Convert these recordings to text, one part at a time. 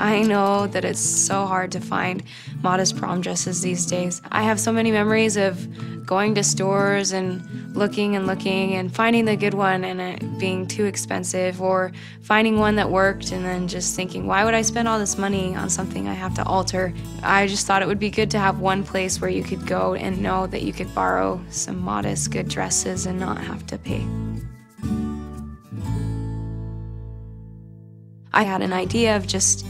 I know that it's so hard to find modest prom dresses these days. I have so many memories of going to stores and looking and looking and finding the good one and it being too expensive or finding one that worked and then just thinking, why would I spend all this money on something I have to alter? I just thought it would be good to have one place where you could go and know that you could borrow some modest good dresses and not have to pay. I had an idea of just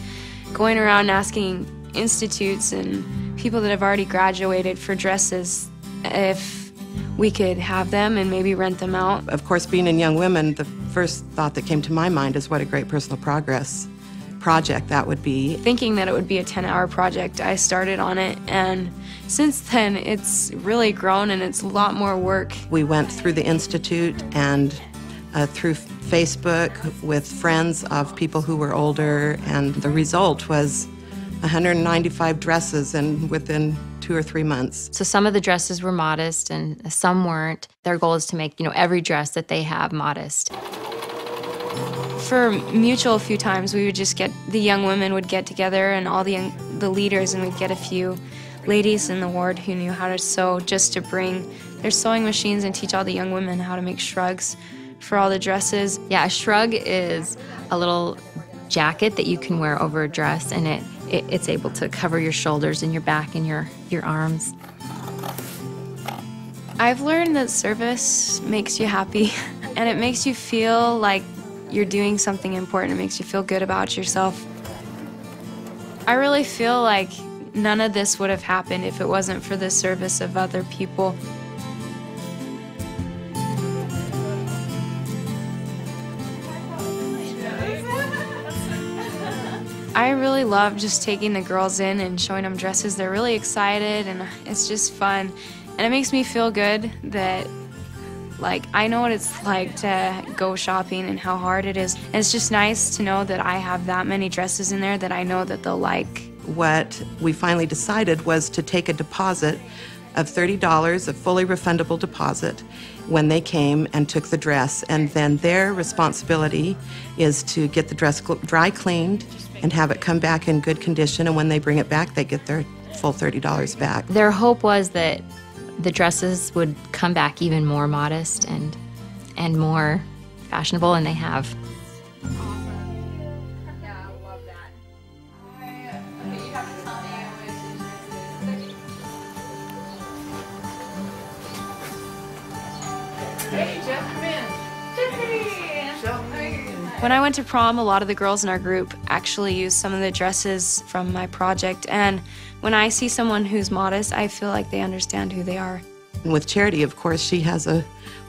going around asking institutes and people that have already graduated for dresses if we could have them and maybe rent them out. Of course, being in Young Women, the first thought that came to my mind is what a great personal progress project that would be. Thinking that it would be a 10 hour project, I started on it, and since then it's really grown and it's a lot more work. We went through the Institute and uh, through Facebook with friends of people who were older, and the result was 195 dresses and within two or three months. So some of the dresses were modest and some weren't. Their goal is to make, you know, every dress that they have modest. For mutual, a few times we would just get the young women would get together and all the young, the leaders, and we'd get a few ladies in the ward who knew how to sew just to bring their sewing machines and teach all the young women how to make shrugs for all the dresses. Yeah, a shrug is a little jacket that you can wear over a dress and it, it, it's able to cover your shoulders and your back and your, your arms. I've learned that service makes you happy and it makes you feel like you're doing something important. It makes you feel good about yourself. I really feel like none of this would have happened if it wasn't for the service of other people. I really love just taking the girls in and showing them dresses. They're really excited and it's just fun. And it makes me feel good that like I know what it's like to go shopping and how hard it is. And it's just nice to know that I have that many dresses in there that I know that they'll like. What we finally decided was to take a deposit of $30, a fully refundable deposit, when they came and took the dress. And then their responsibility is to get the dress dry cleaned and have it come back in good condition. And when they bring it back, they get their full $30 back. Their hope was that the dresses would come back even more modest and, and more fashionable, and they have. When I went to prom, a lot of the girls in our group actually used some of the dresses from my project. And when I see someone who's modest, I feel like they understand who they are. And with Charity, of course, she has a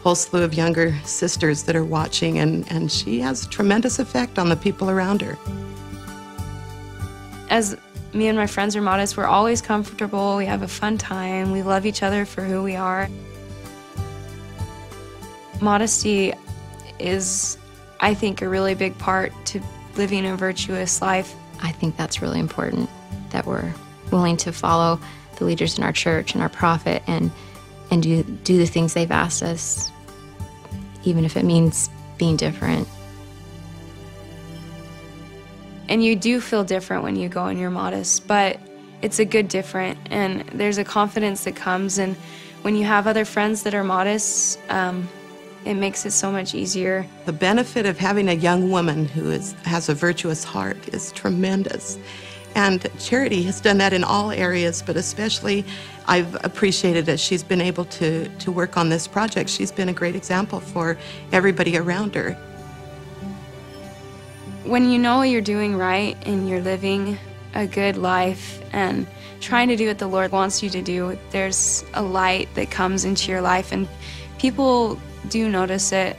whole slew of younger sisters that are watching, and, and she has a tremendous effect on the people around her. As me and my friends are modest, we're always comfortable, we have a fun time, we love each other for who we are. Modesty is I think, a really big part to living a virtuous life. I think that's really important that we're willing to follow the leaders in our church and our prophet and and do do the things they've asked us, even if it means being different. And you do feel different when you go and you're modest, but it's a good different, and there's a confidence that comes, and when you have other friends that are modest, um, it makes it so much easier. The benefit of having a young woman who is, has a virtuous heart is tremendous. And Charity has done that in all areas, but especially I've appreciated that she's been able to, to work on this project. She's been a great example for everybody around her. When you know you're doing right and you're living a good life and trying to do what the Lord wants you to do, there's a light that comes into your life and people do you notice it